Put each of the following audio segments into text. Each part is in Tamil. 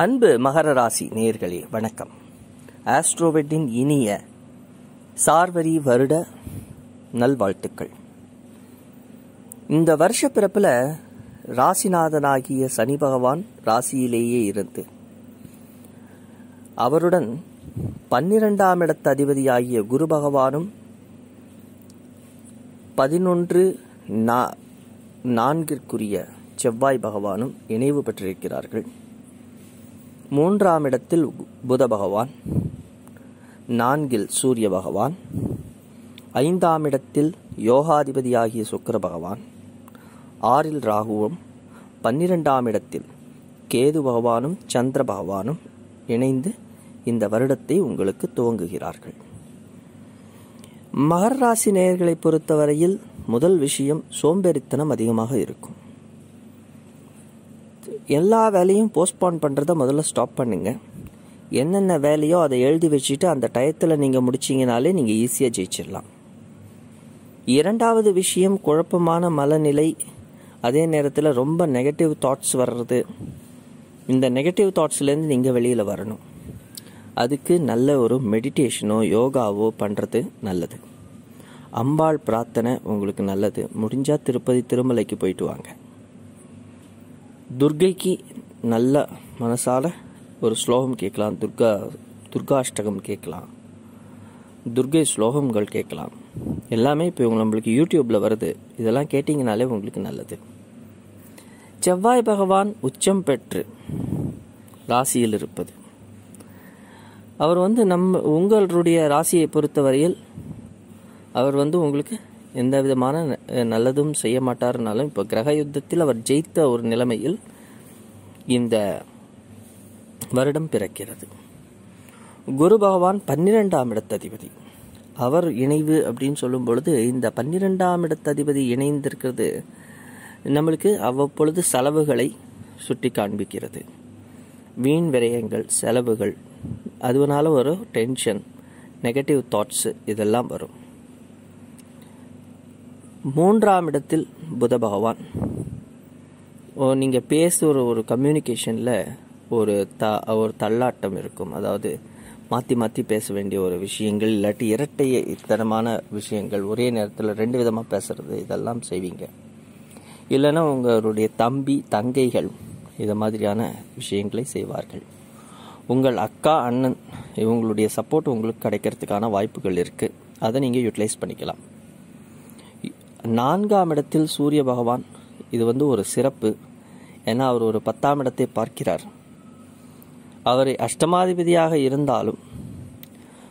அன்பு மகர ராசி நேர்களே வணக்கம். ஆஸ்ட்ரோவெட்டின் இனிய சார்வரி வருட நல்வாழ்த்துக்கள். இந்த வருஷ பிறப்பில் ராசிநாதனாகிய சனி பகவான் ராசியிலேயே இருந்து அவருடன் பன்னிரெண்டாம் இடத்து அதிபதியாகிய குரு பகவானும் பதினொன்று நா நான்கிற்குரிய செவ்வாய் பகவானும் இணைவு பெற்றிருக்கிறார்கள். மூன்றாம் இடத்தில் புத பகவான் நான்கில் சூரிய பகவான் ஐந்தாம் இடத்தில் யோகாதிபதியாகிய சுக்கர பகவான் ஆறில் ராகுவும் பன்னிரெண்டாம் இடத்தில் கேது பகவானும் சந்திர பகவானும் இணைந்து இந்த வருடத்தை உங்களுக்கு துவங்குகிறார்கள். மகர ராசி நேயர்களை பொறுத்தவரையில் முதல் விஷயம் சோம்பேறித்தனம் அதிகமாக இருக்கும். எல்லா வேலையும் போஸ்ட்போன் பண்ணுறத முதல்ல ஸ்டாப் பண்ணுங்கள் என்னென்ன வேலையோ அதை எழுதி வச்சுட்டு அந்த டயத்தில் நீங்கள் முடிச்சிங்கனாலே நீங்கள் ஈஸியாக ஜெயிச்சிடலாம். இரண்டாவது விஷயம் குழப்பமான மனநிலை. அதே நேரத்தில் ரொம்ப நெகட்டிவ் தாட்ஸ் வர்றது. இந்த நெகட்டிவ் தாட்ஸ்லேருந்து நீங்கள் வெளியில் வரணும். அதுக்கு நல்ல ஒரு மெடிடேஷனோ யோகாவோ பண்ணுறது நல்லது. அம்பாள் பிரார்த்தனை உங்களுக்கு நல்லது. முடிஞ்சால் திருப்பதி திருமலைக்கு போயிட்டு வாங்க. துர்கைக்கு நல்ல மனசால ஒரு ஸ்லோகம் கேட்கலாம். துர்கா துர்காஷ்டகம் கேட்கலாம். துர்கை ஸ்லோகங்கள் கேட்கலாம். எல்லாமே இப்போ நம்மளுக்கு யூடியூப்பில் வருது. இதெல்லாம் கேட்டிங்கனாலே உங்களுக்கு நல்லது. செவ்வாய் பகவான் உச்சம் பெற்று ராசியில் இருப்பது. அவர் வந்து நம்ம உங்களுடைய ராசியை பொறுத்தவரையில் அவர் வந்து உங்களுக்கு எந்த விதமான நல்லதும் செய்ய மாட்டார்னாலும் இப்போ கிரக யுத்தத்தில் அவர் ஜெயித்த ஒரு நிலைமையில் இந்த வருடம் பிறக்கிறது. குரு பகவான் பன்னிரெண்டாம் இடத்ததிபதி. அவர் இணைவு அப்படின்னு சொல்லும் பொழுது இந்த பன்னிரெண்டாம் இடத்ததிபதி இணைந்திருக்கிறது நம்மளுக்கு அவ்வப்பொழுது செலவுகளை சுட்டி காண்பிக்கிறது. வீண் விரயங்கள் செலவுகள் அதுவனால ஒரு டென்ஷன் நெகட்டிவ் தாட்ஸு இதெல்லாம் வரும். மூன்றாம் இடத்தில் புத பகவான். நீங்கள் பேசுகிற ஒரு கம்யூனிகேஷனில் ஒரு த ஒரு தள்ளாட்டம் இருக்கும். அதாவது மாற்றி மாற்றி பேச வேண்டிய ஒரு விஷயங்கள் இல்லாட்டி இரட்டை தனமான விஷயங்கள் ஒரே நேரத்தில் ரெண்டு விதமாக பேசுறது இதெல்லாம் செய்வீங்க. இல்லைன்னா உங்களுடைய தம்பி தங்கைகள் இது மாதிரியான விஷயங்களை செய்வார்கள். உங்கள் அக்கா அண்ணன் இவங்களுடைய சப்போர்ட் உங்களுக்கு கிடைக்கிறதுக்கான வாய்ப்புகள் இருக்குது அதை நீங்கள் யூட்டிலைஸ் பண்ணிக்கலாம். நான்காம் இடத்தில் சூரிய பகவான் இது வந்து ஒரு சிறப்பு. ஏன்னா அவர் ஒரு பத்தாம் இடத்தை பார்க்கிறார். அவர் அஷ்டமாதிபதியாக இருந்தாலும்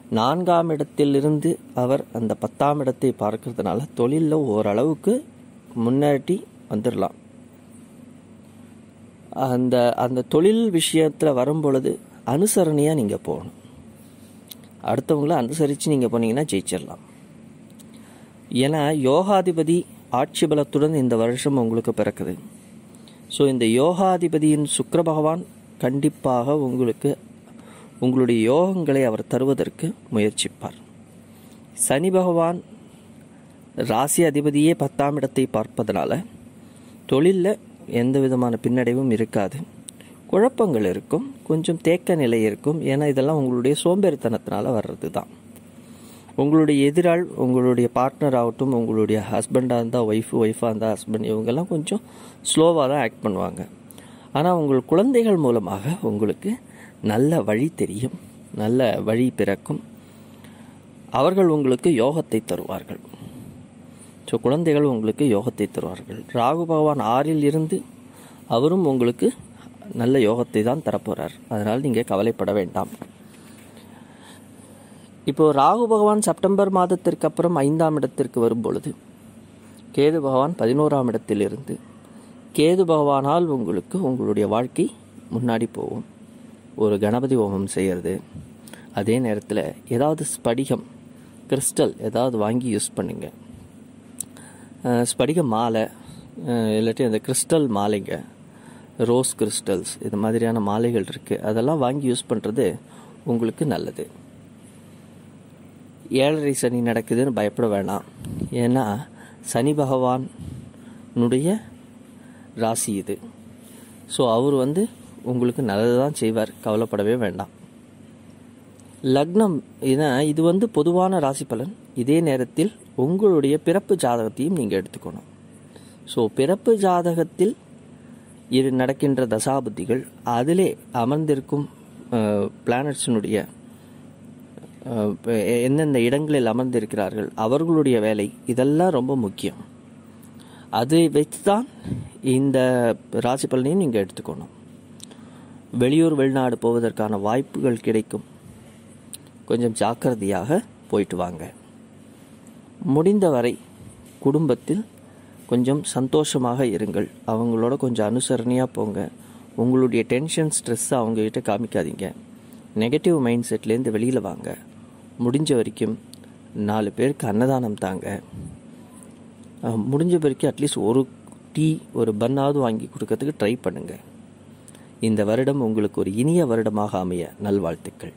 நான்காம் இடத்திலிருந்து அவர் அந்த பத்தாம் இடத்தை பார்க்கறதுனால தொழிலில் ஓரளவுக்கு முன்னாடி வந்துடலாம் அந்த அந்த தொழில் விஷயத்தில் வரும் பொழுது அனுசரணையாக நீங்கள் போகணும். அடுத்தவங்கள அனுசரித்து நீங்கள் போனீங்கன்னா ஜெயிச்சிடலாம் ஏன்னா யோகாதிபதி ஆட்சி பலத்துடன் இந்த வருஷம் உங்களுக்கு பிறக்குது. ஸோ இந்த யோகாதிபதியின் சுக்கர பகவான் கண்டிப்பாக உங்களுக்கு உங்களுடைய யோகங்களை அவர் தருவதற்கு முயற்சிப்பார். சனி பகவான் ராசி அதிபதியே பத்தாம் இடத்தை பார்ப்பதனால தொழிலில் எந்த விதமான பின்னடைவும் இருக்காது. குழப்பங்கள் இருக்கும் கொஞ்சம் தேக்க நிலை இருக்கும் ஏன்னா இதெல்லாம் உங்களுடைய சோம்பேறித்தனத்தினால வர்றது தான் உங்களுடைய எதிராள் உங்களுடைய பார்ட்னர் ஆகட்டும் உங்களுடைய ஹஸ்பண்டாக இருந்தால் ஒய்ஃபு ஒய்ஃபாக இருந்தால் ஹஸ்பண்ட் இவங்கெல்லாம் கொஞ்சம் ஸ்லோவாக தான் ஆக்ட் பண்ணுவாங்க. ஆனால் உங்கள் குழந்தைகள் மூலமாக உங்களுக்கு நல்ல வழி தெரியும் நல்ல வழி பிறக்கும். அவர்கள் உங்களுக்கு யோகத்தை தருவார்கள். ஸோ குழந்தைகள் உங்களுக்கு யோகத்தை தருவார்கள். ராகு பகவான் ஆறில் இருந்து அவரும் உங்களுக்கு நல்ல யோகத்தை தான் தரப்போகிறார் அதனால் நீங்கள் கவலைப்பட வேண்டாம். இப்போ ராகு பகவான் செப்டம்பர் மாதத்திற்கு அப்புறம் ஐந்தாம் இடத்திற்கு வரும் பொழுது கேது பகவான் பதினோராம் இடத்திலிருந்து கேது பகவானால் உங்களுக்கு உங்களுடைய வாழ்க்கை முன்னாடி போகும். ஒரு கணபதி ஹோமம் செய்கிறது அதே நேரத்தில் ஏதாவது ஸ்படிகம் கிறிஸ்டல் ஏதாவது வாங்கி யூஸ் பண்ணுங்கள் ஸ்படிக மாலை இல்லாட்டி அந்த கிறிஸ்டல் மாலைங்க ரோஸ் கிறிஸ்டல்ஸ் இது மாதிரியான மாலைகள் இருக்குது அதெல்லாம் வாங்கி யூஸ் பண்ணுறது உங்களுக்கு நல்லது. ஏழரை சனி நடக்குதுன்னு பயப்பட வேணாம். ஏன்னா சனி பகவானுடைய ராசி இது. ஸோ அவர் வந்து உங்களுக்கு நல்லது தான் செய்வார். கவலைப்படவே வேண்டாம். லக்னம் இதை இது வந்து பொதுவான ராசி பலன். இதே நேரத்தில் உங்களுடைய பிறப்பு ஜாதகத்தையும் நீங்கள் எடுத்துக்கணும். ஸோ பிறப்பு ஜாதகத்தில் இது நடக்கின்ற தசாபுத்திகள் அதிலே அமர்ந்திருக்கும் பிளானட்ஸினுடைய எந்தெந்த இடங்களில் அமர்ந்திருக்கிறார்கள் அவர்களுடைய வேலை இதெல்லாம் ரொம்ப முக்கியம். அதை வைத்து தான் இந்த ராசி பலனையும் நீங்கள் எடுத்துக்கணும். வெளியூர் வெளிநாடு போவதற்கான வாய்ப்புகள் கிடைக்கும். கொஞ்சம் ஜாக்கிரதையாக போயிட்டு வாங்க. முடிந்தவரை குடும்பத்தில் கொஞ்சம் சந்தோஷமாக இருங்கள். அவங்களோட கொஞ்சம் அனுசரணையாக போங்க. உங்களுடைய டென்ஷன் ஸ்ட்ரெஸ்ஸை அவங்ககிட்ட காமிக்காதீங்க. நெகட்டிவ் மைண்ட் செட்லேருந்து வெளியில் வாங்க. முடிஞ்ச வரைக்கும் நாலு பேருக்கு அன்னதானம் தாங்க. முடிஞ்ச வரைக்கும் அட்லீஸ்ட் ஒரு டீ ஒரு பன்னாவது வாங்கி கொடுக்கறதுக்கு ட்ரை பண்ணுங்கள் இந்த வருடம் உங்களுக்கு ஒரு இனிய வருடமாக அமைய நல்வாழ்த்துக்கள்.